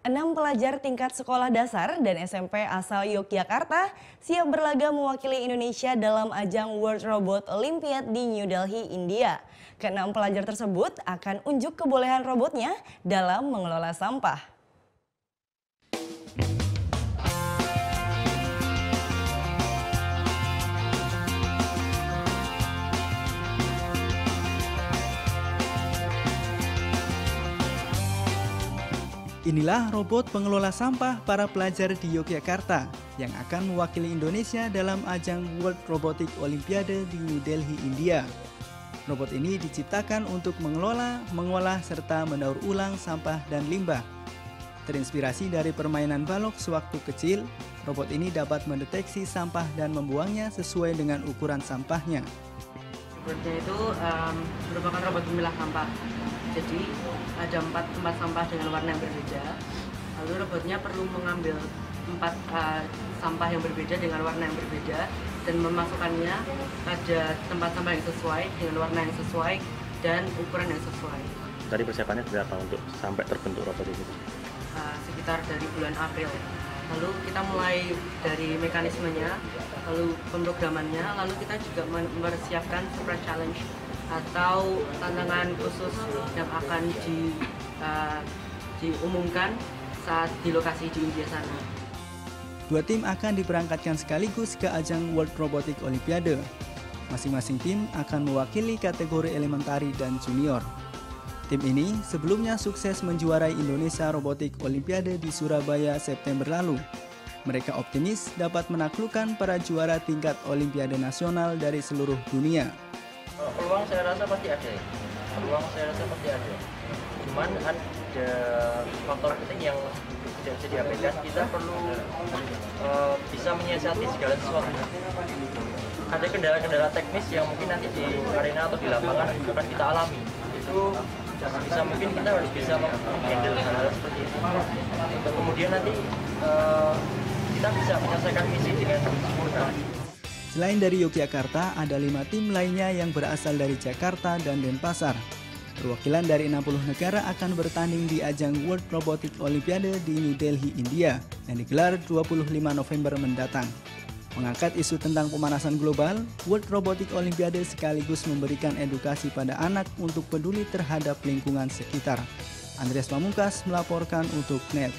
Enam pelajar tingkat sekolah dasar dan SMP asal Yogyakarta siap berlaga mewakili Indonesia dalam ajang World Robot Olympiad di New Delhi, India. Keenam pelajar tersebut akan unjuk kebolehan robotnya dalam mengelola sampah. Inilah robot pengelola sampah para pelajar di Yogyakarta yang akan mewakili Indonesia dalam ajang World Robotic Olympiade di New Delhi, India. Robot ini diciptakan untuk mengelola, mengolah, serta mendaur ulang sampah dan limbah. Terinspirasi dari permainan balok sewaktu kecil, robot ini dapat mendeteksi sampah dan membuangnya sesuai dengan ukuran sampahnya. Robotnya itu um, merupakan robot pemilah sampah jadi ada empat tempat sampah dengan warna yang berbeda lalu robotnya perlu mengambil empat uh, sampah yang berbeda dengan warna yang berbeda dan memasukkannya pada tempat sampah yang sesuai dengan warna yang sesuai dan ukuran yang sesuai. Tadi persiapannya berapa untuk sampai terbentuk robot ini? Uh, sekitar dari bulan April. Lalu kita mulai dari mekanismenya, lalu pemrogramannya, lalu kita juga mempersiapkan super challenge atau tantangan khusus yang akan di, uh, diumumkan saat di lokasi di India sana. Dua tim akan diberangkatkan sekaligus ke ajang World Robotic Olympiade. Masing-masing tim akan mewakili kategori elementari dan junior. Tim ini sebelumnya sukses menjuarai Indonesia Robotic Olympiade di Surabaya September lalu. Mereka optimis dapat menaklukkan para juara tingkat Olimpiade nasional dari seluruh dunia. Peluang saya rasa pasti ada ya. Peluang saya rasa pasti ada. Cuman ada faktor penting yang tidak bisa diabaikan. Kita perlu uh, bisa menyiasati segala sesuatu. Ada kendala-kendala teknis yang mungkin nanti di arena atau di lapangan akan kita alami. Itu bisa mungkin kita harus bisa menghandle hal-hal seperti itu kemudian nanti uh, kita bisa menyelesaikan misi dengan sempurna Selain dari Yogyakarta, ada lima tim lainnya yang berasal dari Jakarta dan Denpasar. Perwakilan dari 60 negara akan bertanding di ajang World Robotic Olympiade di New Delhi, India, yang digelar 25 November mendatang. Mengangkat isu tentang pemanasan global, World Robotic Olympiade sekaligus memberikan edukasi pada anak untuk peduli terhadap lingkungan sekitar. Andreas Pamungkas melaporkan untuk NET.